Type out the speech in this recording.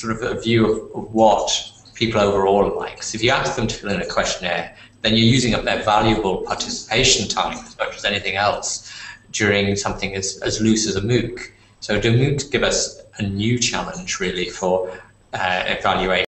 sort of a view of, of what people overall like. So if you ask them to fill in a questionnaire, then you're using up their valuable participation time as much as anything else during something as, as loose as a MOOC. So do MOOCs give us a new challenge really for uh, evaluating